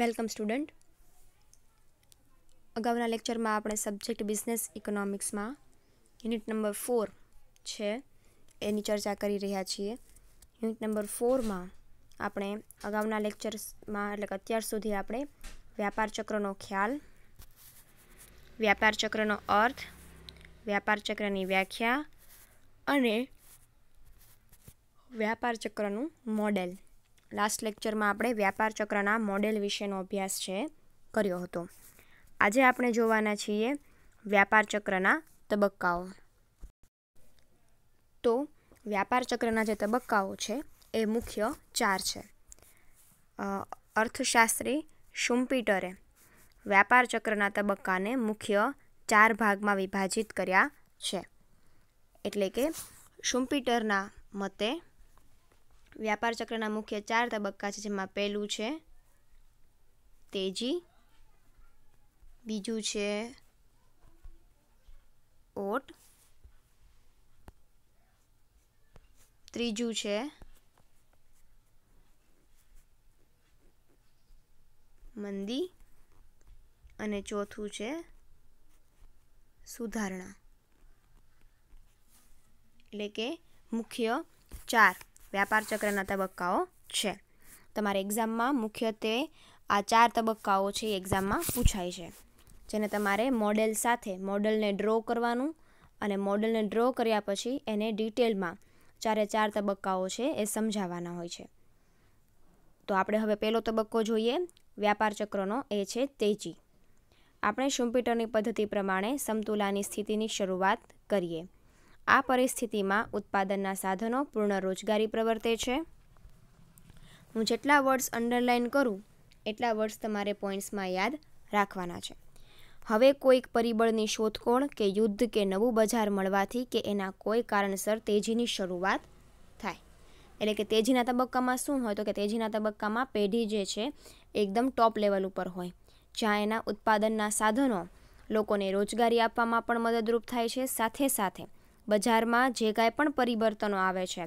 Welcome student. અગાઉના લેક્ચરમાં આપણે સબ્જેક્ટ બિઝનેસ ઇકોનોમિક્સમાં યુનિટ નંબર ફોર છે, એની ચર્ચા કરી રહ્યા છીએ. યુનિટ નંબર ફોરમાં આપણે અગાઉના લેક્ચર્સમાં, એટલે કે અત્યાર સુધી આપણે વ્યાપાર ચક્રનો ખ્યાલ, વ્યાપાર ચક્રનો અર્થ, વ્યાપાર ચક્રની વ્યાખ્યા અને વ્યાપાર ચક્રનું મોડેલ. લાસ્ટ લેક્ચરમાં આપણે વ્યાપાર ચક્રના મોડેલ વિશેનો અભ્યાસ છે, કર્યો હતો. આજે આપણે જોવાના છીએ વ્યાપાર ચક્રના તબક્કાઓ. તો, વ્યાપાર ચક્રના જે તબક્કાઓ છે, એ મુખ્ય ચાર છે. અર્થશાસ્ત્રી શુમ્પીટરે વ્યાપાર ચક્રના તબક્કાને મુખ્ય ચાર ભાગમાં વિભાજિત કર્યા છે. એટલે કે શુમ્પીટરના મતે વ્યાપાર ચક્રના મુખ્ય ચાર તબક્કા છે, જેમાં પહેલું છે તેજી, બીજું છે ઓટ, ત્રીજું છે મંદી, અને ચોથું છે સુધારણા. એટલે કે મુખ્ય ચાર. વ્યાપાર ચક્રના તબક્કાઓ છે. તમારે એક્ઝામમાં મુખ્યત્વે આ ચાર તબક્કાઓ છે એ એક્ઝામમાં પૂછાય છે. જેને તમારે મોડેલ સાથે, મોડલને ડ્રો કરવાનું અને મોડલને ડ્રો કર્યા પછી એને ડિટેલમાં ચારે ચાર તબક્કાઓ છે એ સમજાવવાના હોય છે. તો આપણે હવે પહેલો તબક્કો જોઈએ, વ્યાપાર ચક્રનો એ છે તેજી. આપણે શુમ્પીટરની પદ્ધતિ પ્રમાણે સમતુલાની સ્થિતિની શરૂઆત કરીએ. આ પરિસ્થિતિમાં ઉત્પાદનના સાધનો પૂર્ણ રોજગારી પ્રવર્તે છે. હું જેટલા વર્ડ્સ અંડરલાઇન કરું, એટલા વર્ડ્સ તમારે પોઈન્ટ્સમાં યાદ રાખવાના છે. હવે કોઈક પરિબળની શોધખોળ કે યુદ્ધ કે નવું બજાર મળવાથી કે એના કોઈ કારણસર તેજીની શરૂઆત થાય. એટલે કે તેજીના તબક્કામાં શું હોય તો કે તેજીના તબક્કામાં પેઢી જે છે, એકદમ ટોપ લેવલ ઉપર હોય. જ્યાં એના ઉત્પાદનના સાધનો લોકોને રોજગારી આપવામાં પણ મદદરૂપ થાય છે. સાથે સાથે બજારમાં જે કાંઈ પણ પરિવર્તનો આવે છે,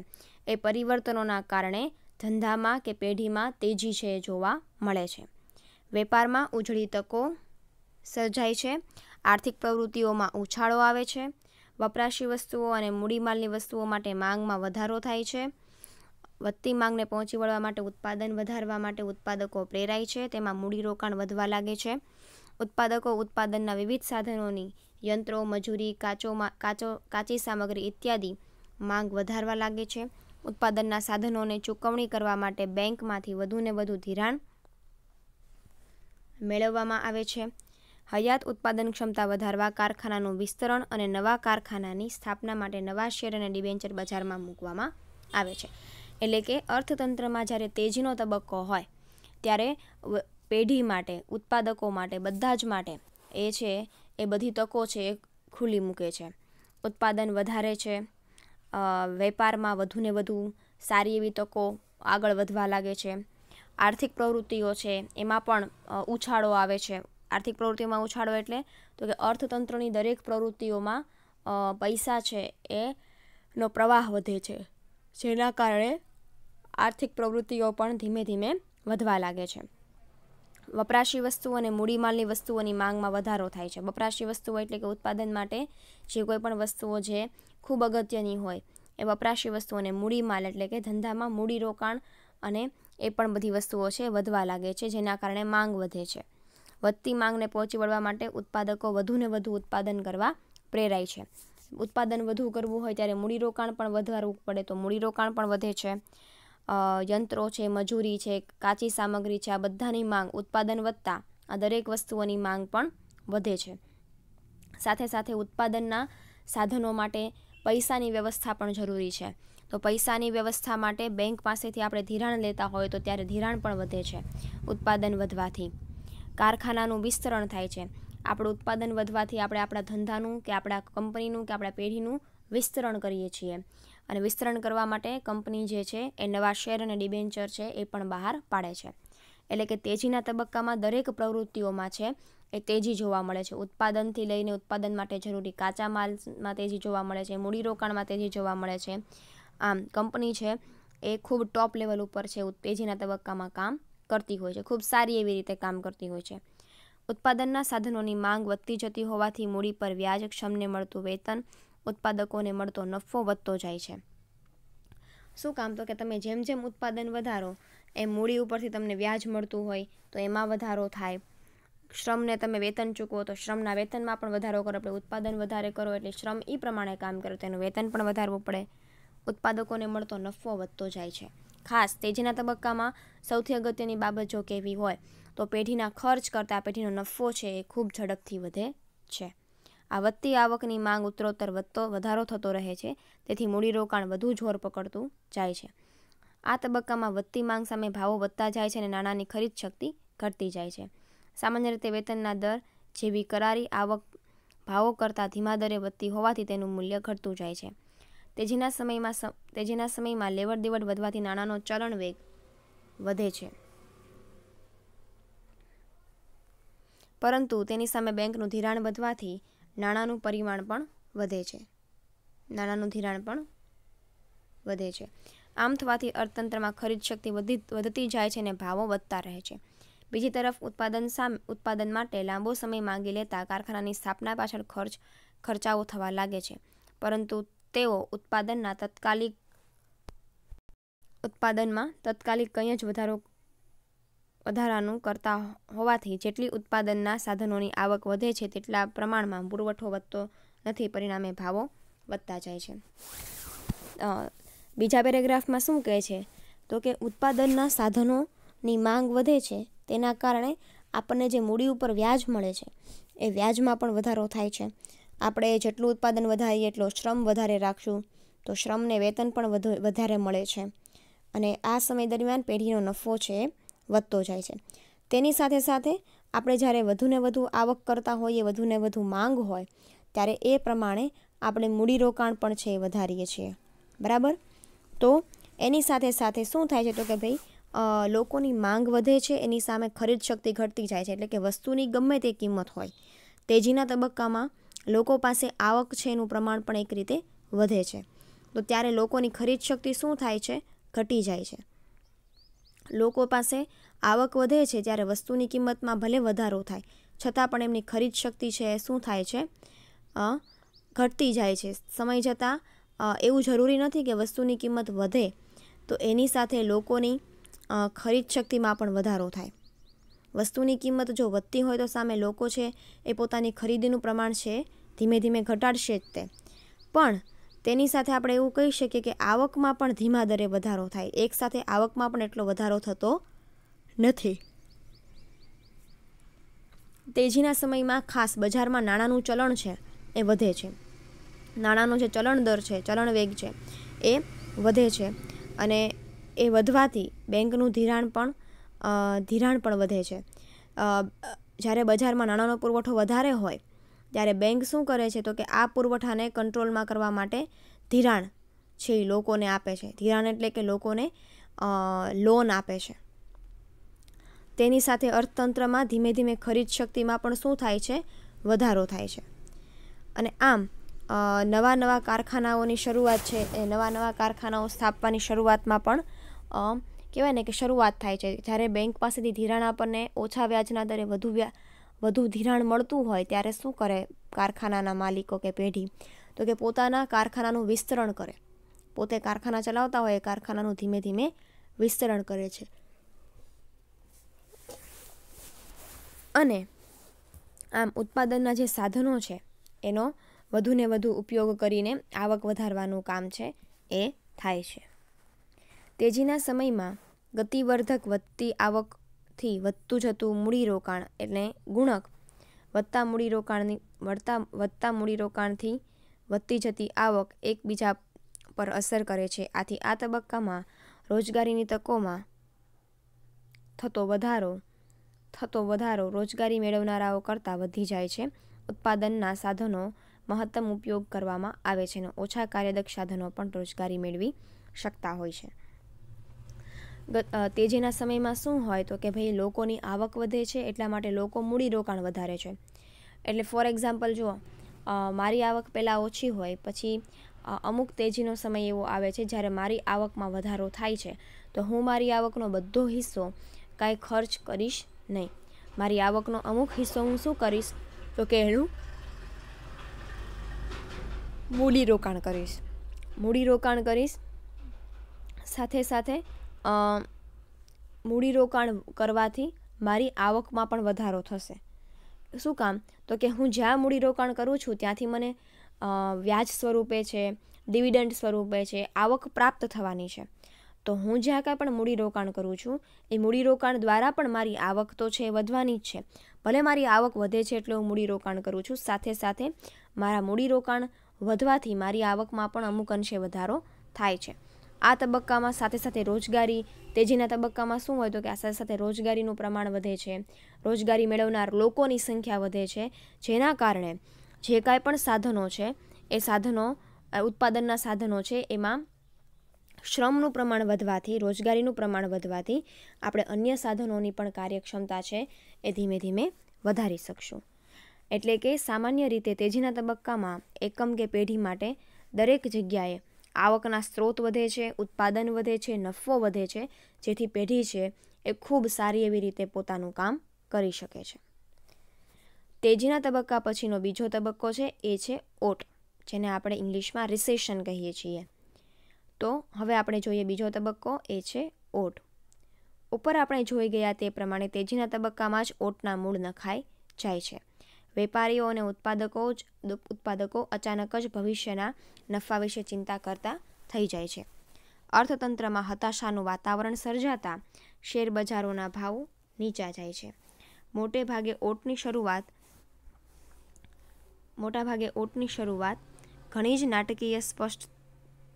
એ પરિવર્તનોના કારણે ધંધામાં કે પેઢીમાં તેજી છે એ જોવા મળે છે. વેપારમાં ઉજળી તકો સર્જાય છે, આર્થિક પ્રવૃત્તિઓમાં ઉછાળો આવે છે, વપરાશી વસ્તુઓ અને મૂડીમાલની વસ્તુઓ માટે માંગમાં વધારો થાય છે, વધતી માંગને પહોંચી વળવા માટે ઉત્પાદન વધારવા માટે ઉત્પાદકો પ્રેરાય છે, તેમાં મૂડીરોકાણ વધવા લાગે છે, ઉત્પાદકો ઉત્પાદનના વિવિધ સાધનોની યંત્રો, મજૂરી કાચો કાચો, કાચી સામગ્રી ઇત્યાદિ માંગ વધારવા લાગે છે. ઉત્પાદનના સાધનોને ચૂકવણી કરવા માટે બેંકમાંથી વધુને વધુ ધિરાણ મેળવવામાં આવે છે. હયાત ઉત્પાદન ક્ષમતા વધારવા કારખાનાનું વિસ્તરણ અને નવા કારખાનાની સ્થાપના માટે નવા શેર અને ડિબેન્ચર બજારમાં મૂકવામાં આવે છે. એટલે કે અર્થતંત્રમાં જ્યારે તેજીનો તબક્કો હોય, ત્યારે પેઢી માટે, ઉત્પાદકો માટે, બધા જ માટે એ છે એ બધી તકો છે એ ખુલ્લી મૂકે છે. ઉત્પાદન વધારે છે વેપારમાં વધુને વધુ સારી એવી તકો આગળ વધવા લાગે છે. આર્થિક પ્રવૃત્તિઓ છે એમાં પણ ઉછાળો આવે છે. આર્થિક પ્રવૃત્તિઓમાં ઉછાળો એટલે તો કે અર્થતંત્રની દરેક પ્રવૃત્તિઓમાં પૈસા છે એનો પ્રવાહ વધે છે, જેના કારણે આર્થિક પ્રવૃત્તિઓ પણ ધીમે ધીમે વધવા લાગે છે. વપરાશી વસ્તુઓ અને મૂડીમાલની વસ્તુઓની માંગમાં વધારો થાય છે. વપરાશી વસ્તુઓ એટલે કે ઉત્પાદન માટે જે કોઈ પણ વસ્તુઓ જે ખૂબ અગત્યની હોય, એ વપરાશી વસ્તુઓને મૂડીમાલ એટલે કે ધંધામાં મૂડીરોકાણ અને એ પણ બધી વસ્તુઓ છે વધવા લાગે છે, જેના કારણે માંગ વધે છે. વધતી માંગને પહોંચી વળવા માટે ઉત્પાદકો વધુને વધુ ઉત્પાદન કરવા પ્રેરાય છે. ઉત્પાદન વધુ કરવું હોય ત્યારે મૂડીરોકાણ પણ વધારવું પડે તો મૂડીરોકાણ પણ વધે છે. યંત્રો છે, મજૂરી છે, કાચી સામગ્રી છે, આ બધાની માંગ, ઉત્પાદન વધતા, આ દરેક વસ્તુઓની માંગ પણ વધે છે. સાથે સાથે ઉત્પાદનના સાધનો માટે પૈસાની વ્યવસ્થા પણ જરૂરી છે. તો પૈસાની વ્યવસ્થા માટે બેંક પાસેથી આપણે ધિરાણ લેતા હોય તો ત્યારે ધિરાણ પણ વધે છે, ઉત્પાદન વધવાથી. કારખાનાનું વિસ્તરણ થાય છે. આપણું ઉત્પાદન વધવાથી આપણે આપણા ધંધાનું કે આપણા કંપનીનું કે આપણા પેઢીનું વિસ્તરણ કરીએ છીએ. અને વિસ્તરણ કરવા માટે કંપની જે છે એ નવા શેર અને ડિબેન્ચર છે એ પણ બહાર પાડે છે. એટલે કે તેજીના તબક્કામાં દરેક પ્રવૃત્તિઓમાં છે એ તેજી જોવા મળે છે. ઉત્પાદનથી લઈને ઉત્પાદન માટે જરૂરી કાચા માલમાં તેજી જોવા મળે છે મૂડીરોકાણમાં તેજી જોવા મળે છે. આમ કંપની છે એ ખૂબ ટોપ લેવલ ઉપર છે તેજીના તબક્કામાં કામ કરતી હોય છે, ખૂબ સારી એવી રીતે કામ કરતી હોય છે. ઉત્પાદનના સાધનોની માંગ વધતી જતી હોવાથી મૂડી પર વ્યાજ ક્ષમને મળતું વેતન ઉત્પાદકોને મળતો નફો વધતો જાય છે. શું કામ? તો કે તમે જેમ જેમ ઉત્પાદન વધારો, એમ મૂડી ઉપરથી તમને વ્યાજ મળતું હોય, તો એમાં વધારો થાય. શ્રમને તમે વેતન ચૂકવો, તો શ્રમના વેતનમાં પણ વધારો કરો. આપણે ઉત્પાદન વધારે કરો એટલે શ્રમ એ પ્રમાણે કામ કરો તેનું વેતન પણ વધારવું પડે. ઉત્પાદકોને મળતો નફો વધતો જાય છે. ખાસ તેજીના તબક્કામાં સૌથી અગત્યની બાબત જો કહેવી હોય, તો પેઢીના ખર્ચ કરતાં પેઢીનો નફો છે એ ખૂબ ઝડપથી વધે છે. આ વધતી આવકની માંગ ઉત્તરોત્તર વધતો, વધારો થતો રહે છે. તેથી મૂડીરોકાણ વધુ જોર પકડતું જાય છે. આ તબક્કામાં વધતી માંગ સામે ભાવો વધતા જાય છે અને નાણાંની ખરીદ શક્તિ ઘટતી જાય છે. સામાન્ય રીતે વેતનના દર જેવી કરારી આવક ભાવો કરતાં ધીમા દરે વધતી હોવાથી તેનું મૂલ્ય ઘટતું જાય છે. તેજીના સમયમાં તેજીના સમયમાં લેવડ દેવડ વધવાથી નાણાંનો ચલણ વેગ વધે છે. પરંતુ તેની સામે બેંકનું ધિરાણ વધવાથી નાણાંનું પરિમાણ પણ વધે છે. નાણાંનું ધિરાણ પણ વધે છે. આમ થવાથી અર્થતંત્રમાં ખરીદ શક્તિ વધી, વધતી જાય છે અને ભાવો વધતા રહે છે. બીજી તરફ ઉત્પાદન સામે, ઉત્પાદન માટે લાંબો સમય માંગી લેતા કારખાનાની સ્થાપના પાછળ ખર્ચ, ખર્ચાઓ થવા લાગે છે. પરંતુ તેઓ ઉત્પાદનના તત્કાલિક, ઉત્પાદનમાં તત્કાલિક કંઈ જ વધારો વધારાનું કરતા હોવાથી જેટલી ઉત્પાદનના સાધનોની આવક વધે છે તેટલા પ્રમાણમાં પુરવઠો વધતો નથી, પરિણામે ભાવો વધતા જાય છે. બીજા પેરેગ્રાફમાં શું કહે છે? તો કે ઉત્પાદનના સાધનોની માંગ વધે છે તેના કારણે આપણને જે મૂડી ઉપર વ્યાજ મળે છે, એ વ્યાજમાં પણ વધારો થાય છે. આપણે જેટલું ઉત્પાદન વધારીએ એટલો શ્રમ વધારે રાખશું, તો શ્રમને વેતન પણ વધુ, વધારે મળે છે. અને આ સમય દરમિયાન પેઢીનો નફો છે વધતો જાય છે. તેની સાથે સાથે આપણે જ્યારે વધુને વધુ આવક કરતા હોઈએ વધુને વધુ માંગ હોય, ત્યારે એ પ્રમાણે આપણે મૂડીરોકાણ પણ છે એ વધારીએ છીએ. બરાબર? તો એની સાથે સાથે શું થાય છે તો કે ભાઈ લોકોની માંગ વધે છે, એની સામે ખરીદ શક્તિ ઘટતી જાય છે, એટલે કે વસ્તુની ગમે તે કિંમત હોય. તેજીના તબક્કામાં લોકો પાસે આવક છે એનું પ્રમાણ પણ એક રીતે વધે છે. તો ત્યારે લોકોની ખરીદ શક્તિ શું થાય છે? ઘટી જાય છે. લોકો પાસે આવક વધે છે ત્યારે વસ્તુની કિંમતમાં ભલે વધારો થાય, છતાં પણ એમની ખરીદ શક્તિ છે, શું થાય છે ઘટતી જાય છે. સમય જતાં એવું જરૂરી નથી કે વસ્તુની કિંમત વધે, તો એની સાથે લોકોની ખરીદ શક્તિમાં પણ વધારો થાય. વસ્તુની કિંમત જો વધતી હોય તો સામે લોકો છે એ પોતાની ખરીદીનું પ્રમાણ છે, ધીમે ધીમે ઘટાડશે જ તે. પણ તેની સાથે આપણે એવું કહી શકીએ કે આવકમાં પણ ધીમા દરે વધારો થાય. એકસાથે આવકમાં પણ એટલો વધારો થતો નથી. તેજીના સમયમાં ખાસ બજારમાં નાણાંનું ચલણ છે, એ વધે છે. નાણાંનો જે ચલણ દર છે, ચલણ વેગ છે, એ વધે છે અને એ વધવાથી બેંકનું ધિરાણ પણ ધિરાણ પણ વધે છે. જ્યારે બજારમાં નાણાંનો પુરવઠો વધારે હોય ત્યારે બેંક શું કરે છે તો કે આ પુરવઠાને કંટ્રોલમાં કરવા માટે ધિરાણ છે એ લોકોને આપે છે. ધિરાણ એટલે કે લોકોને લોન આપે છે. તેની સાથે અર્થતંત્રમાં ધીમે ધીમે ખરીદ શક્તિમાં પણ શું થાય છે? વધારો થાય છે. અને આમ નવા નવા કારખાનાઓની શરૂઆત છે એ નવા નવા કારખાનાઓ સ્થાપવાની શરૂઆતમાં પણ કહેવાય ને કે શરૂઆત થાય છે. જ્યારે બેંક પાસેથી ધિરાણ આપણને ઓછા વ્યાજના દરે વધુ વ્યા વધુ ધિરાણ મળતું હોય ત્યારે શું કરે કારખાનાના માલિકો કે પેઢી? તો કે પોતાના કારખાનાનું વિસ્તરણ કરે. પોતે કારખાના ચલાવતા હોય એ કારખાનાનું ધીમે ધીમે વિસ્તરણ કરે છે. અને આમ ઉત્પાદનના જે સાધનો છે, એનો વધુને વધુ ઉપયોગ કરીને આવક વધારવાનું કામ છે, એ થાય છે. તેજીના સમયમાં ગતિવર્ધક વધતી આવક થી વધતું જતું મૂડીરોકાણ એટલે ગુણક. વધતા મૂડીરોકાણની વધતા વધતા મૂડીરોકાણથી વધતી જતી આવક એકબીજા પર અસર કરે છે. આથી આ તબક્કામાં રોજગારીની તકોમાં થતો વધારો થતો વધારો રોજગારી મેળવનારાઓ કરતાં વધી જાય છે. ઉત્પાદનના સાધનો મહત્તમ ઉપયોગ કરવામાં આવે છે અને ઓછા કાર્યદક્ષ સાધનો પણ રોજગારી મેળવી શકતા હોય છે. તેજીના સમયમાં શું હોય તો કે ભાઈ લોકોની આવક વધે છે એટલા માટે લોકો મૂડી રોકાણ વધારે છે. એટલે ફોર એક્ઝામ્પલ જુઓ મારી આવક પહેલાં ઓછી હોય, પછી અમુક તેજીનો સમય એવો આવે છે જ્યારે મારી આવકમાં વધારો થાય છે, તો હું મારી આવકનો બધો હિસ્સો કાંઈ ખર્ચ કરીશ નહીં. મારી આવકનો અમુક હિસ્સો હું શું કરીશ? તો કે એનું મૂડીરોકાણ કરીશ. મૂડીરોકાણ કરીશ સાથે સાથે મૂડીરોકાણ કરવાથી મારી આવકમાં પણ વધારો થશે. શું કામ? તો કે હું જ્યાં મૂડીરોકાણ કરું છું ત્યાંથી મને વ્યાજ સ્વરૂપે છે, ડિવિડન્ડ સ્વરૂપે છે, આવક પ્રાપ્ત થવાની છે. તો હું જ્યાં કાંઈ પણ મૂડીરોકાણ કરું છું, એ મૂડીરોકાણ દ્વારા પણ મારી આવક તો છે, વધવાની જ છે. ભલે મારી આવક વધે છે એટલે હું મૂડીરોકાણ કરું છું, સાથે સાથે મારા મૂડીરોકાણ વધવાથી મારી આવકમાં પણ અમુક અંશે વધારો થાય છે. આ તબક્કામાં સાથે સાથે રોજગારી તેજીના તબક્કામાં શું હોય તો કે આ સાથે સાથે રોજગારીનું પ્રમાણ વધે છે. રોજગારી મેળવનાર લોકોની સંખ્યા વધે છે, જેના કારણે જે કાંઈ પણ સાધનો છે, એ સાધનો ઉત્પાદનના સાધનો છે, એમાં શ્રમનું પ્રમાણ વધવાથી, રોજગારીનું પ્રમાણ વધવાથી આપણે અન્ય સાધનોની પણ કાર્યક્ષમતા છે એ ધીમે ધીમે વધારી શકશું. એટલે કે સામાન્ય રીતે તેજીના તબક્કામાં એકમ કે પેઢી માટે દરેક જગ્યાએ આવકના સ્ત્રોત વધે છે, ઉત્પાદન વધે છે, નફો વધે છે, જેથી પેઢી છે એ ખૂબ સારી એવી રીતે પોતાનું કામ કરી શકે છે. તેજીના તબક્કા પછીનો બીજો તબક્કો છે, એ છે ઓટ, જેને આપણે ઇંગ્લિશમાં રિસેશન કહીએ છીએ. તો હવે આપણે જોઈએ બીજો તબક્કો, એ છે ઓટ. ઉપર આપણે જોઈ ગયા તે પ્રમાણે તેજીના તબક્કામાં જ ઓટના મૂળ નખાઈ જાય છે. વેપારીઓ અને ઉત્પાદકો જ, ઉત્પાદકો અચાનક જ ભવિષ્યના નફા વિશે ચિંતા કરતા થઈ જાય છે. અર્થતંત્રમાં હતાશાનું વાતાવરણ સર્જાતા શેર બજારોના ભાવ નીચા જાય છે. મોટે ભાગે ઓટની શરૂઆત, મોટા ભાગે ઓટની શરૂઆત ઘણી જ નાટકીય સ્પષ્ટ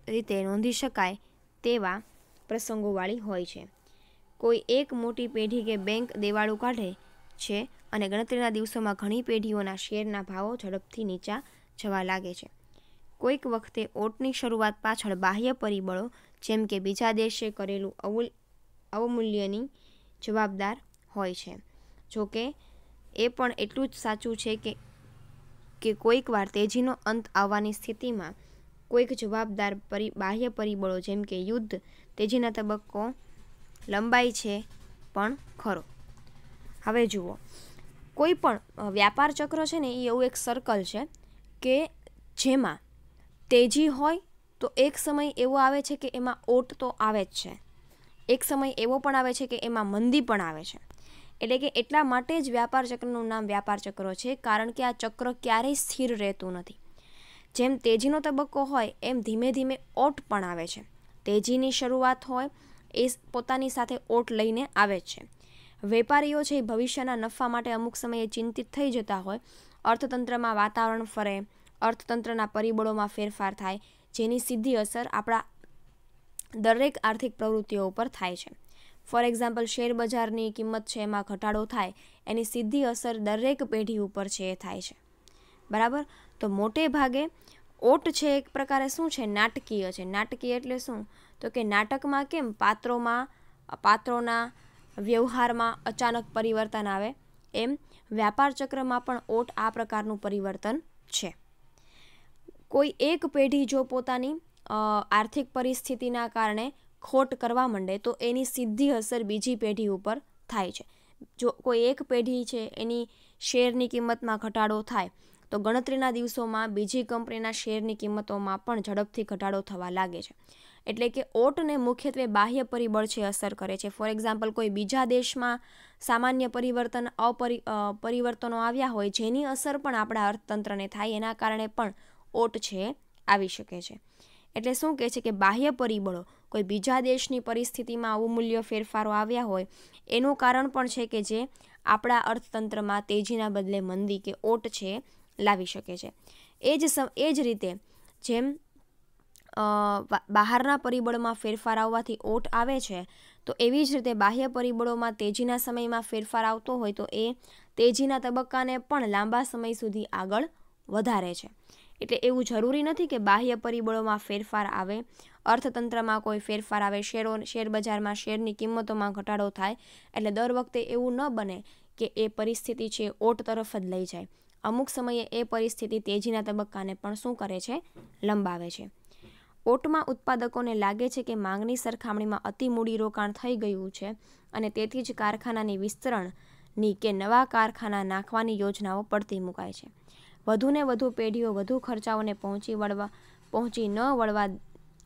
રીતે નોંધી શકાય તેવા પ્રસંગોવાળી હોય છે. કોઈ એક મોટી પેઢી કે બેંક દેવાળું કાઢે છે અને ગણતરીના દિવસોમાં ઘણી પેઢીઓના શેરના ભાવો ઝડપથી નીચા જવા લાગે છે. કોઈક વખતે ઓટની શરૂઆત પાછળ બાહ્ય પરિબળો, જેમ કે બીજા દેશે કરેલું અવુલ, અવમૂલ્યની જવાબદાર હોય છે. જોકે એ પણ એટલું જ સાચું છે કે કે કોઈક વાર તેજીનો અંત આવવાની સ્થિતિમાં કોઈક જવાબદાર પરી, બાહ્ય પરિબળો, જેમ કે યુદ્ધ, તેજીના તબક્કો લંબાઈ છે પણ ખરો. હવે જુઓ. કોઈ પણ વ્યાપાર ચક્ર છે ને, એ એવું એક સર્કલ છે કે જેમાં તેજી હોય તો એક સમય એવો આવે છે કે એમાં ઓટ તો આવે જ છે. એક સમય એવો પણ આવે છે કે એમાં મંદી પણ આવે છે. એટલે કે એટલા માટે જ વ્યાપાર ચક્રનું નામ વ્યાપાર ચક્ર છે, કારણ કે આ ચક્ર ક્યારેય સ્થિર રહેતું નથી. જેમ તેજીનો તબક્કો હોય, એમ ધીમે ધીમે ઓટ પણ આવે છે. તેજીની શરૂઆત હોય, એ પોતાની સાથે ઓટ લઈને આવે જ છે. વેપારીઓ છે એ ભવિષ્યના નફા માટે અમુક સમયે ચિંતિત થઈ જતા હોય. અર્થતંત્રમાં વાતાવરણ ફરે, અર્થતંત્રના પરિબળોમાં ફેરફાર થાય, જેની સીધી અસર આપણા દરેક આર્થિક પ્રવૃત્તિઓ ઉપર થાય છે. ફોર એક્ઝામ્પલ, શેર બજારની કિંમત છે એમાં ઘટાડો થાય, એની સીધી અસર દરેક પેઢી ઉપર છે એ થાય છે. બરાબર? તો મોટે ભાગે ઓટ છે એક પ્રકારે શું છે? નાટકીય છે. નાટકીય એટલે શું? તો કે નાટકમાં કેમ? પાત્રોમાં, પાત્રોના વ્યવહારમાં અચાનક પરિવર્તન આવે, એમ વ્યાપાર ચક્રમાં પણ ઓટ આ પ્રકારનું પરિવર્તન છે. કોઈ એક પેઢી જો પોતાની આર્થિક પરિસ્થિતિના કારણે ખોટ કરવા માંડે, તો એની સીધી અસર બીજી પેઢી ઉપર થાય છે. જો કોઈ એક પેઢી છે, એની શેરની કિંમતમાં ઘટાડો થાય, તો ગણતરીના દિવસોમાં બીજી કંપનીના શેરની કિંમતોમાં પણ ઝડપથી ઘટાડો થવા લાગે છે. એટલે કે ઓટને મુખ્યત્વે બાહ્ય પરિબળ છે અસર કરે છે. ફોર એક્ઝામ્પલ કોઈ બીજા દેશમાં સામાન્ય પરિવર્તન, અપરિ પરિવર્તનો આવ્યા હોય, જેની અસર પણ આપણા અર્થતંત્રને થાય, એના કારણે પણ ઓટ છે, આવી શકે છે. એટલે શું કહે છે કે બાહ્ય પરિબળો, કોઈ બીજા દેશની પરિસ્થિતિમાં અવમૂલ્ય ફેરફારો આવ્યા હોય, એનું કારણ પણ છે કે જે આપણા અર્થતંત્રમાં તેજીના બદલે મંદી કે ઓટ છે, લાવી શકે છે. એ જ એ જ રીતે જેમ બહારના પરિબળમાં ફેરફાર આવવાથી ઓટ આવે છે, તો એવી જ રીતે બાહ્ય પરિબળોમાં તેજીના સમયમાં ફેરફાર આવતો હોય તો એ તેજીના તબક્કાને પણ લાંબા સમય સુધી આગળ વધારે છે. એટલે એવું જરૂરી નથી કે બાહ્ય પરિબળોમાં ફેરફાર આવે, અર્થતંત્રમાં કોઈ ફેરફાર આવે, શેરો શેર બજારમાં શેરની કિંમતોમાં ઘટાડો થાય, એટલે દર વખતે એવું ન બને કે એ પરિસ્થિતિ છે ઓટ તરફ જ લઈ જાય. અમુક સમયે એ પરિસ્થિતિ તેજીના તબક્કાને પણ શું કરે છે? લંબાવે છે. ઓટમાં ઉત્પાદકોને લાગે છે કે માંગની સરખામણીમાં અતિ મૂડીરોકાણ થઈ ગયું છે અને તેથી જ કારખાનાની વિસ્તરણની કે નવા કારખાના નાખવાની યોજનાઓ પડતી મુકાય છે. વધુને વધુ પેઢીઓ વધુ ખર્ચાઓને પહોંચી વળવા, પહોંચી ન વળવા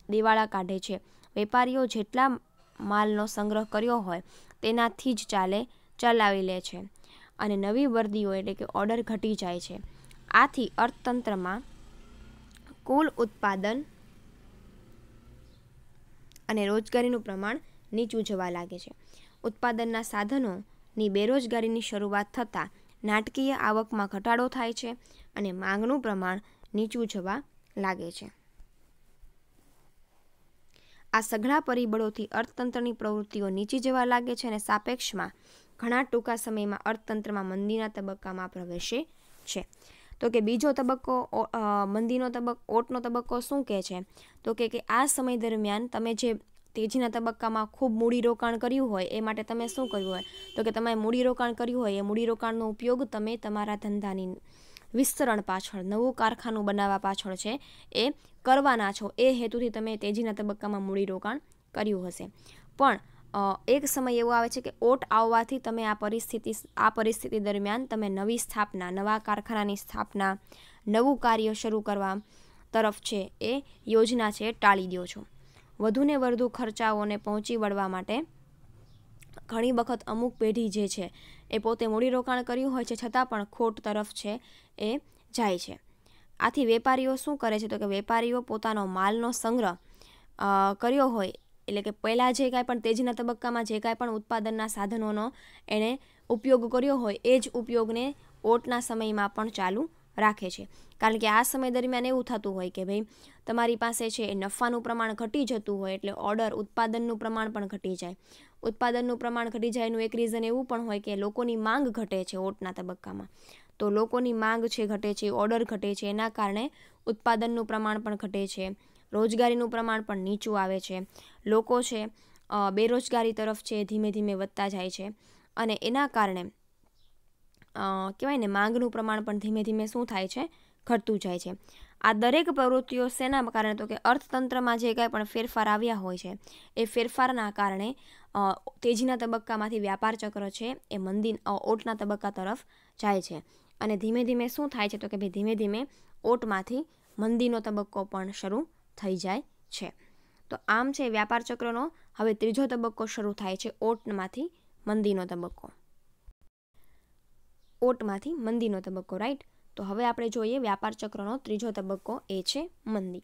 દિવાળા કાઢે છે. વેપારીઓ જેટલા માલનો સંગ્રહ કર્યો હોય તેનાથી જ ચાલે, ચલાવી લે છે અને નવી વર્દીઓ એટલે કે ઓર્ડર ઘટી જાય છે. આથી અર્થતંત્રમાં કુલ ઉત્પાદન અને રોજગારીનું પ્રમાણ નીચું જવા લાગે છે. ઉત્પાદનના સાધનોની બેરોજગારીની શરૂઆત થતાં નાટકીય આવકમાં ઘટાડો થાય છે અને માંગનું પ્રમાણ નીચું જવા લાગે છે. આ સઘળા પરિબળોથી અર્થતંત્રની પ્રવૃત્તિઓ નીચી જવા લાગે છે અને સાપેક્ષમાં ઘણા ટૂંકા સમયમાં અર્થતંત્રમાં મંદીના તબક્કામાં પ્રવેશે છે. તો કે બીજો તબક્કો મંદીનો તબક્કો ઓટનો તબક્કો શું કહે છે? તો કે કે આ સમય દરમિયાન તમે જે તેજીના તબક્કામાં ખૂબ મૂડીરોકાણ કર્યું હોય, એ માટે તમે શું કર્યું હોય? તો કે તમે મૂડીરોકાણ કર્યું હોય, એ મૂડીરોકાણનો ઉપયોગ તમે તમારા ધંધાની વિસ્તરણ પાછળ, નવું કારખાનું બનાવવા પાછળ છે, એ કરવાના છો. એ હેતુથી તમે તેજીના તબક્કામાં મૂડીરોકાણ કર્યું હશે. પણ એક સમય એવો આવે છે કે ઓટ આવવાથી તમે આ પરિસ્થિતિ આ પરિસ્થિતિ દરમિયાન તમે નવી સ્થાપના, નવા કારખાનાની સ્થાપના, નવું કાર્ય શરૂ કરવા તરફ છે એ યોજના છે ટાળી દો છો. વધુને વધુ ખર્ચાઓને પહોંચી વળવા માટે ઘણી વખત અમુક પેઢી જે છે એ પોતે મૂડીરોકાણ કર્યું હોય છે છતાં પણ ખોટ તરફ છે એ જાય છે. આથી વેપારીઓ શું કરે છે તો કે વેપારીઓ પોતાનો માલનો સંગ્રહ કર્યો હોય એટલે કે પહેલાં જે કાંઈ પણ તેજીના તબક્કામાં જે કાંઈ પણ ઉત્પાદનના સાધનોનો એણે ઉપયોગ કર્યો હોય, એ જ ઉપયોગને ઓટના સમયમાં પણ ચાલુ રાખે છે. કારણ કે આ સમય દરમિયાન એવું થતું હોય કે ભાઈ, તમારી પાસે છે એ નફાનું પ્રમાણ ઘટી જતું હોય એટલે ઓર્ડર ઉત્પાદનનું પ્રમાણ પણ ઘટી જાય. ઉત્પાદનનું પ્રમાણ ઘટી જાય એનું એક રીઝન એવું પણ હોય કે લોકોની માંગ ઘટે છે ઓટના તબક્કામાં. તો લોકોની માંગ છે, ઘટે છે, ઓર્ડર ઘટે છે, એના કારણે ઉત્પાદનનું પ્રમાણ પણ ઘટે છે. રોજગારીનું પ્રમાણ પણ નીચું આવે છે. લોકો છે બેરોજગારી તરફ છે, ધીમે ધીમે વધતા જાય છે. અને એના કારણે કહેવાય ને, માંગનું પ્રમાણ પણ ધીમે ધીમે શું થાય છે? ઘટતું જાય છે. આ દરેક પ્રવૃત્તિઓ શેના કારણે? તો કે અર્થતંત્રમાં જે કાંઈ પણ ફેરફાર આવ્યા હોય છે, એ ફેરફારના કારણે તેજીના તબક્કામાંથી વ્યાપાર ચક્ર છે, એ મંદી ઓટના તબક્કા તરફ જાય છે. અને ધીમે ધીમે શું થાય છે? તો કે ભાઈ ધીમે ધીમે ઓટમાંથી મંદીનો તબક્કો પણ શરૂ થઈ જાય છે. તો આમ છે વ્યાપાર ચક્રનો હવે ત્રીજો તબક્કો શરૂ થાય છે ઓટમાંથી મંદીનો તબક્કો. ઓટમાંથી મંદીનો તબક્કો રાઈટ તો હવે આપણે જોઈએ વ્યાપાર ચક્રનો ત્રીજો તબક્કો એ છે મંદી.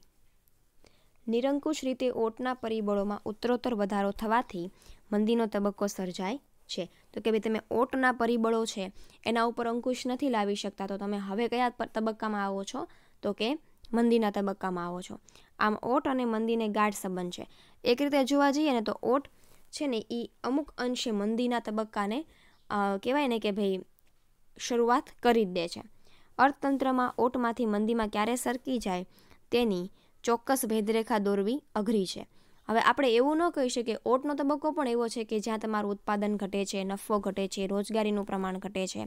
નિરંકુશ રીતે ઓટના પરિબળોમાં ઉત્તરોત્તર વધારો થવાથી મંદીનો તબક્કો સર્જાય છે. તો કે ભાઈ તમે ઓટના પરિબળો છે, એના ઉપર અંકુશ નથી લાવી શકતા, તો તમે હવે કયા તબક્કામાં આવો છો? તો કે મંદીના તબક્કામાં આવો છો. આમ ઓટ અને મંદીને ગાઢ સંબંધ છે. એક રીતે જોવા જઈએ ને તો ઓટ છે ને એ અમુક અંશે મંદીના તબક્કાને કહેવાય ને કે ભાઈ શરૂઆત કરી જ દે છે. અર્થતંત્રમાં ઓટમાંથી મંદીમાં ક્યારે સરકી જાય તેની ચોક્કસ ભેદરેખા દોરવી અઘરી છે. હવે આપણે એવું ન કહી શકીએ, ઓટનો તબક્કો પણ એવો છે કે જ્યાં તમારું ઉત્પાદન ઘટે છે, નફો ઘટે છે, રોજગારીનું પ્રમાણ ઘટે છે,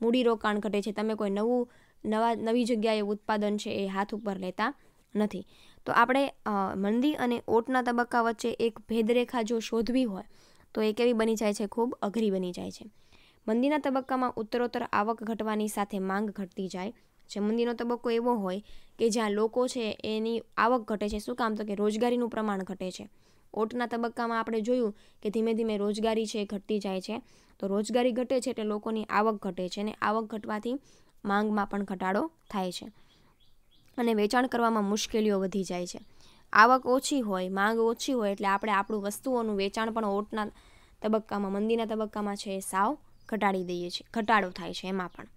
મૂડીરોકાણ ઘટે છે. તમે કોઈ નવું નવા, નવી જગ્યાએ ઉત્પાદન છે એ હાથ ઉપર લેતા નથી. તો આપણે મંદી અને ઓટના તબક્કા વચ્ચે એક ભેદરેખા જો શોધવી હોય, તો એ કેવી બની જાય છે, ખૂબ અઘરી બની જાય છે. મંદીના તબક્કામાં ઉત્તરોત્તર આવક ઘટવાની સાથે માંગ ઘટતી જાય. જે મંદીનો તબક્કો એવો હોય કે જ્યાં લોકો છે એની આવક ઘટે છે. શું કામ? તો કે રોજગારીનું પ્રમાણ ઘટે છે. ઓટના તબક્કામાં આપણે જોયું કે ધીમે ધીમે રોજગારી છે ઘટતી જાય છે. તો રોજગારી ઘટે છે એટલે લોકોની આવક ઘટે છે અને આવક ઘટવાથી માંગમાં પણ ઘટાડો થાય છે અને વેચાણ કરવામાં મુશ્કેલીઓ વધી જાય છે. આવક ઓછી હોય, માંગ ઓછી હોય એટલે આપણે આપણું વસ્તુઓનું વેચાણ પણ ઓટના તબક્કામાં, મંદીના તબક્કામાં છે એ સાવ ઘટાડી દઈએ છીએ, ઘટાડો થાય છે એમાં પણ.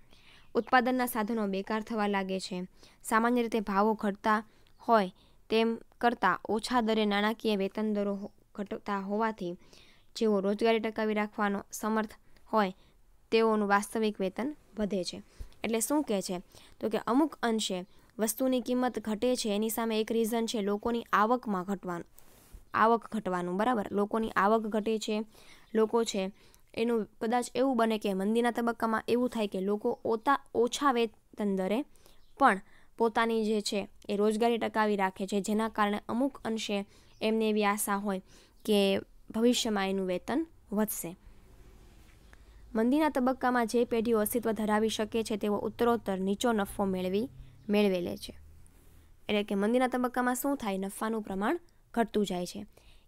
ઉત્પાદનના સાધનો બેકાર થવા લાગે છે, સામાન્ય રીતે ભાવો ઘટતા હોય તેમ કરતાં ઓછા દરે નાણાકીય વેતન દરો ઘટતા હોવાથી જેઓ રોજગારી ટકાવી રાખવાનો સમર્થ હોય તેઓનું વાસ્તવિક વેતન વધે છે. એટલે શું કહે છે? તો કે અમુક અંશે વસ્તુની કિંમત ઘટે છે, એની સામે એક રીઝન છે, લોકોની આવકમાં ઘટવાનું, આવક ઘટવાનું, બરાબર? લોકોની આવક ઘટે છે, લોકો છે, એનું કદાચ એવું બને કે મંદીના તબક્કામાં એવું થાય કે લોકો ઓતા, ઓછા વેતન દરે, પણ પોતાની જે છે એ રોજગારી ટકાવી રાખે છે, જેના કારણે અમુક અંશે એમને એવી આશા હોય કે ભવિષ્યમાં એનું વેતન વધશે. મંદીના તબક્કામાં જે પેઢીઓ અસ્તિત્વ ધરાવી શકે છે તેઓ ઉત્તરોત્તર નીચો નફો મેળવી, મેળવે લે છે. એટલે કે મંદીના તબક્કામાં શું થાય? નફાનું પ્રમાણ ઘટતું જાય છે.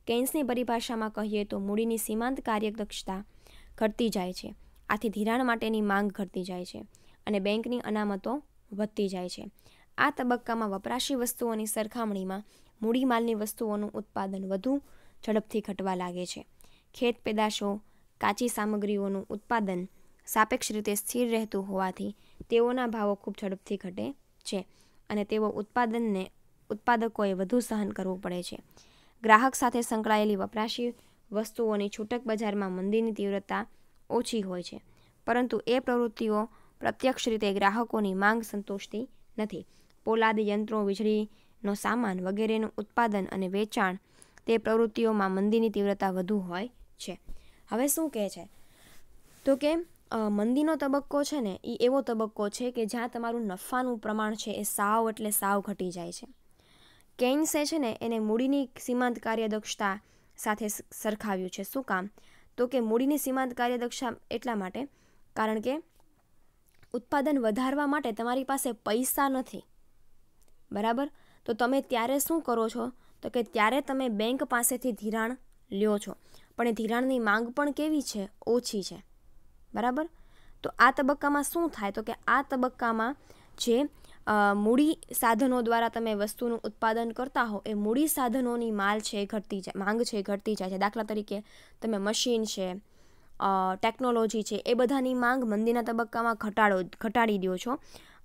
કેન્સની પરિભાષામાં કહીએ તો મૂડીની સીમાંત કાર્યદક્ષતા ઘટતી જાય છે. આથી ધિરાણ માટેની માંગ ઘટતી જાય છે અને બેંકની અનામતો વધતી જાય છે. આ તબક્કામાં વપરાશી વસ્તુઓની સરખામણીમાં મૂડીમાલની વસ્તુઓનું ઉત્પાદન વધુ ઝડપથી ઘટવા લાગે છે. ખેત પેદાશો કાચી સામગ્રીઓનું ઉત્પાદન સાપેક્ષ રીતે સ્થિર રહેતું હોવાથી તેઓના ભાવો ખૂબ ઝડપથી ઘટે છે અને તેઓ ઉત્પાદનને, ઉત્પાદકોએ વધુ સહન કરવું પડે છે. ગ્રાહક સાથે સંકળાયેલી વપરાશી વસ્તુઓની છૂટક બજારમાં મંદીની તીવ્રતા ઓછી હોય છે, પરંતુ એ પ્રવૃત્તિઓ પ્રત્યક્ષ રીતે ગ્રાહકોની માંગ સંતોષતી નથી. પોલાદ યંત્રો, વીજળીનો સામાન વગેરેનું ઉત્પાદન અને વેચાણ તે પ્રવૃત્તિઓમાં મંદીની તીવ્રતા વધુ હોય છે. હવે શું કહે છે? તો કે મંદીનો તબક્કો છે ને એ એવો તબક્કો છે કે જ્યાં તમારું નફાનું પ્રમાણ છે એ સાવ એટલે સાવ ઘટી જાય છે. કેન્સે છે ને, એને મૂડીની સીમાંત કાર્યદક્ષતા સાથે સરખાવ્યું છે. શું કામ? તો કે મૂડીની સીમાંત કાર્યદક્ષતા એટલા માટે, કારણ કે ઉત્પાદન વધારવા માટે તમારી પાસે પૈસા નથી. બરાબર? તો તમે ત્યારે શું કરો છો? તો કે ત્યારે તમે બેંક પાસેથી ધિરાણ લ્યો છો. પણ એ ધિરાણની માંગ પણ કેવી છે? ઓછી છે. બરાબર? તો આ તબક્કામાં શું થાય? તો કે આ તબક્કામાં જે મૂડી સાધનો દ્વારા તમે વસ્તુનું ઉત્પાદન કરતા હો, એ મૂડી સાધનોની માલ છે એ ઘટતી જાય, માંગ છે ઘટતી જાય છે. દાખલા તરીકે તમે મશીન છે ટેકનોલોજી છે, એ બધાની માંગ મંદીના તબક્કામાં ઘટાડો, ઘટાડી દો છો.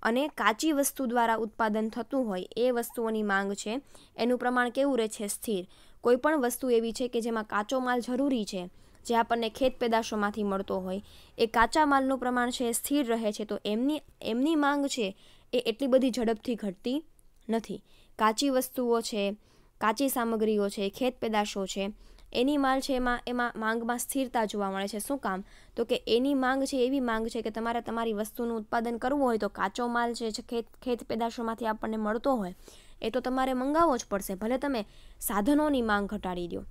અને કાચી વસ્તુ દ્વારા ઉત્પાદન થતું હોય, એ વસ્તુઓની માંગ છે, એનું પ્રમાણ કેવું રહે છે સ્થિર. કોઈ પણ વસ્તુ એવી છે કે જેમાં કાચો માલ જરૂરી છે, જે આપણને ખેત પેદાશોમાંથી મળતો હોય. એ કાચા માલનું પ્રમાણ છે સ્થિર રહે છે, તો એમની એમની માંગ છે, એ એટલી બધી ઝડપથી ઘટતી નથી. કાચી વસ્તુઓ છે, કાચી સામગ્રીઓ છે, ખેત પેદાશો છે, એની માલ છે એમાં એમાં માંગમાં સ્થિરતા જોવા મળે છે. શું કામ? તો કે એની માંગ છે, એવી માંગ છે કે તમારે તમારી વસ્તુનું ઉત્પાદન કરવું હોય તો કાચો માલ છે ખેત ખેત પેદાશોમાંથી આપણને મળતો હોય એ તો તમારે મંગાવવો જ પડશે, ભલે તમે સાધનોની માંગ ઘટાડી દો.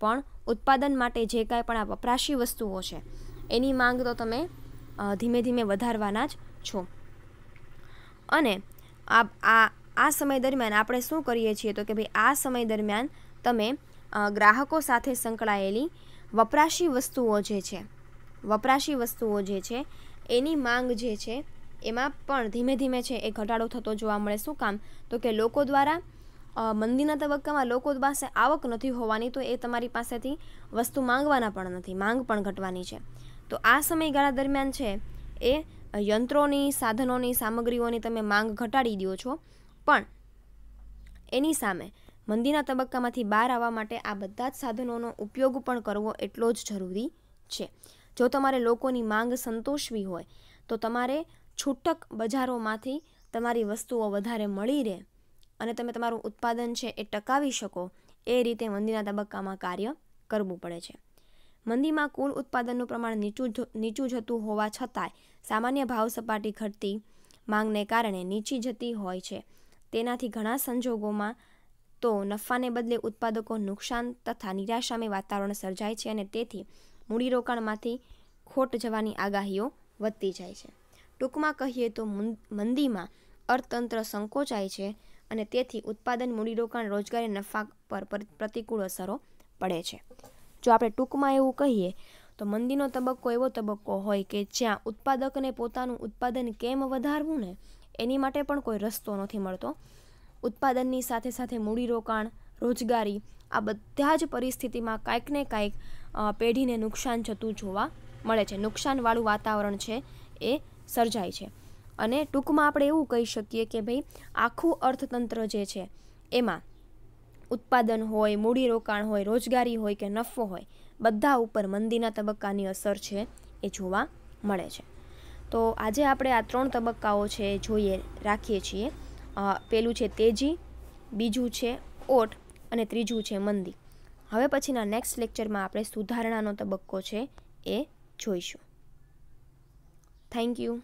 પણ ઉત્પાદન માટે જે કાંઈ પણ આ વપરાશી વસ્તુઓ છે, એની માંગ તો તમે ધીમે ધીમે વધારવાના જ છો. અને આ આ આ સમય દરમિયાન આપણે શું કરીએ છીએ તો કે ભાઈ, આ સમય દરમિયાન તમે ગ્રાહકો સાથે સંકળાયેલી વપરાશી વસ્તુઓ જે છે, વપરાશી વસ્તુઓ જે છે, એની માંગ જે છે એમાં પણ ધીમે ધીમે છે એ ઘટાડો થતો જોવા મળે શું કામ? તો કે લોકો દ્વારા મંદીના તબક્કામાં લોકો પાસે આવક નથી હોવાની તો એ તમારી પાસેથી વસ્તુ માંગવાના પણ નથી, માંગ પણ ઘટવાની છે. તો આ સમયગાળા દરમિયાન છે એ યંત્રોની, સાધનોની, સામગ્રીઓની તમે માંગ ઘટાડી દો છો. પણ એની સામે મંદીના તબક્કામાંથી બહાર આવવા માટે આ બધા જ સાધનોનો ઉપયોગ પણ કરવો એટલો જ જરૂરી છે. જો તમારે લોકોની માંગ સંતોષવી હોય, તો તમારે છૂટક બજારોમાંથી તમારી વસ્તુઓ વધારે મળી રહે અને તમે તમારું ઉત્પાદન છે એ ટકાવી શકો, એ રીતે મંદીના તબક્કામાં કાર્ય કરવું પડે છે. મંદીમાં કુલ ઉત્પાદનનું પ્રમાણ નીચું નીચું જતું હોવા છતાંય સામાન્ય ભાવ સપાટી ઘટતી માંગને કારણે નીચી જતી હોય છે. તેનાથી ઘણા સંજોગોમાં તો નફાને બદલે ઉત્પાદકો નુકસાન તથા નિરાશામય વાતાવરણ સર્જાય છે અને તેથી મૂડીરોકાણમાંથી ખોટ જવાની આગાહીઓ વધતી જાય છે. ટૂંકમાં કહીએ તો મંદીમાં અર્થતંત્ર સંકોચાય છે અને તેથી ઉત્પાદન, મૂડીરોકાણ, રોજગારી નફા પર પ્રતિકૂળ અસરો પડે છે. જો આપણે ટૂંકમાં એવું કહીએ, તો મંદીનો તબક્કો એવો તબક્કો હોય કે જ્યાં ઉત્પાદકને પોતાનું ઉત્પાદન કેમ વધારવું ને, એની માટે પણ કોઈ રસ્તો નથી મળતો. ઉત્પાદનની સાથે સાથે મૂડીરોકાણ, રોજગારી, આ બધા જ પરિસ્થિતિમાં કાંઈક ને કાંઈક પેઢીને નુકસાન જતું જોવા મળે છે. નુકસાનવાળું વાતાવરણ છે એ સર્જાય છે. અને ટૂંકમાં આપણે એવું કહી શકીએ કે ભાઈ, આખું અર્થતંત્ર જે છે, એમાં ઉત્પાદન હોય, મૂડીરોકાણ હોય, રોજગારી હોય કે નફો હોય, બધા ઉપર મંદીના તબક્કાની અસર છે એ જોવા મળે છે. તો આજે આપણે આ ત્રણ તબક્કાઓ છે જોઈએ, રાખીએ છીએ. પેલું છે તેજી, બીજું છે ઓટ અને ત્રીજું છે મંદી. હવે પછીના નેક્સ્ટ લેક્ચરમાં આપણે સુધારણાનો તબક્કો છે એ જોઈશું. Thank you.